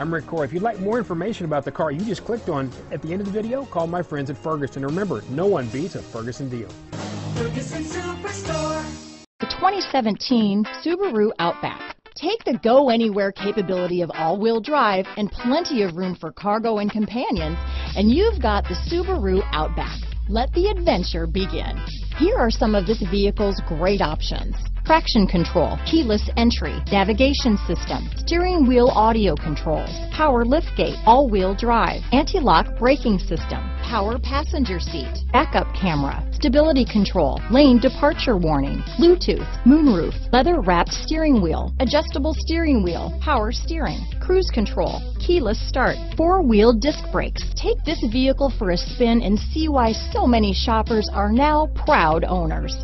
I'm Rick Core. If you'd like more information about the car you just clicked on at the end of the video, call my friends at Ferguson. Remember, no one beats a Ferguson deal. Ferguson Superstore. The 2017 Subaru Outback. Take the go anywhere capability of all-wheel drive and plenty of room for cargo and companions, and you've got the Subaru Outback. Let the adventure begin. Here are some of this vehicle's great options. Traction control, keyless entry, navigation system, steering wheel audio controls, power liftgate, all-wheel drive, anti-lock braking system, power passenger seat, backup camera, stability control, lane departure warning, Bluetooth, moonroof, leather wrapped steering wheel, adjustable steering wheel, power steering, cruise control, keyless start, four wheel disc brakes. Take this vehicle for a spin and see why so many shoppers are now proud owners.